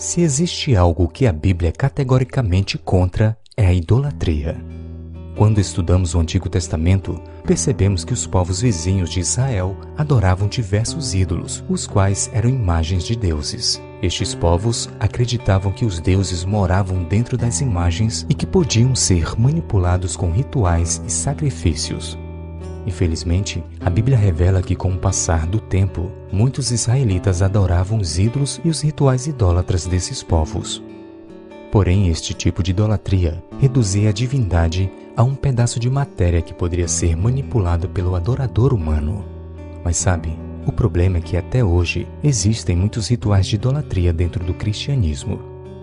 Se existe algo que a Bíblia é categoricamente contra, é a idolatria. Quando estudamos o Antigo Testamento, percebemos que os povos vizinhos de Israel adoravam diversos ídolos, os quais eram imagens de deuses. Estes povos acreditavam que os deuses moravam dentro das imagens e que podiam ser manipulados com rituais e sacrifícios. Infelizmente, a Bíblia revela que, com o passar do tempo, muitos israelitas adoravam os ídolos e os rituais idólatras desses povos. Porém, este tipo de idolatria reduzia a divindade a um pedaço de matéria que poderia ser manipulado pelo adorador humano. Mas sabe, o problema é que até hoje existem muitos rituais de idolatria dentro do cristianismo.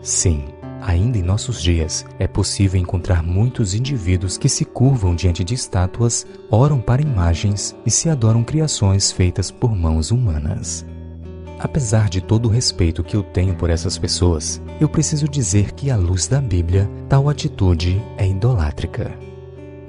Sim, Ainda em nossos dias, é possível encontrar muitos indivíduos que se curvam diante de estátuas, oram para imagens e se adoram criações feitas por mãos humanas. Apesar de todo o respeito que eu tenho por essas pessoas, eu preciso dizer que, à luz da Bíblia, tal atitude é idolátrica.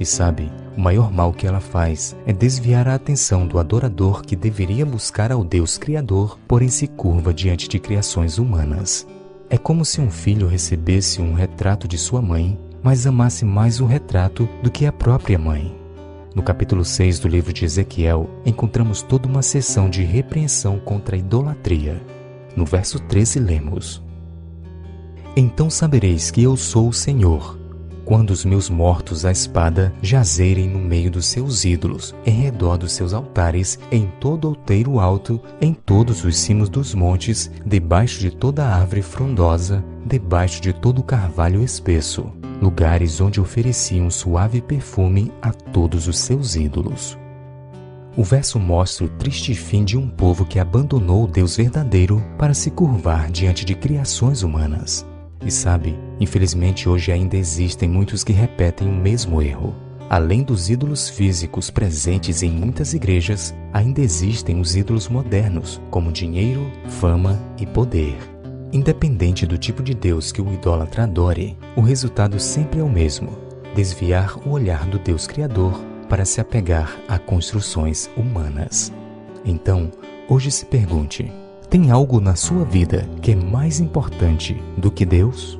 E sabe, o maior mal que ela faz é desviar a atenção do adorador que deveria buscar ao Deus Criador, porém se curva diante de criações humanas. É como se um filho recebesse um retrato de sua mãe, mas amasse mais o retrato do que a própria mãe. No capítulo 6 do livro de Ezequiel, encontramos toda uma sessão de repreensão contra a idolatria. No verso 13 lemos: Então sabereis que eu sou o Senhor, quando os meus mortos à espada jazerem no meio dos seus ídolos, em redor dos seus altares, em todo outeiro alto, em todos os cimos dos montes, debaixo de toda árvore frondosa, debaixo de todo carvalho espesso, lugares onde ofereciam suave perfume a todos os seus ídolos. O verso mostra o triste fim de um povo que abandonou o Deus verdadeiro para se curvar diante de criações humanas. E sabe, infelizmente hoje ainda existem muitos que repetem o mesmo erro. Além dos ídolos físicos presentes em muitas igrejas, ainda existem os ídolos modernos, como dinheiro, fama e poder. Independente do tipo de Deus que o idólatra adore, o resultado sempre é o mesmo: desviar o olhar do Deus Criador para se apegar a construções humanas. Então, hoje se pergunte: tem algo na sua vida que é mais importante do que Deus?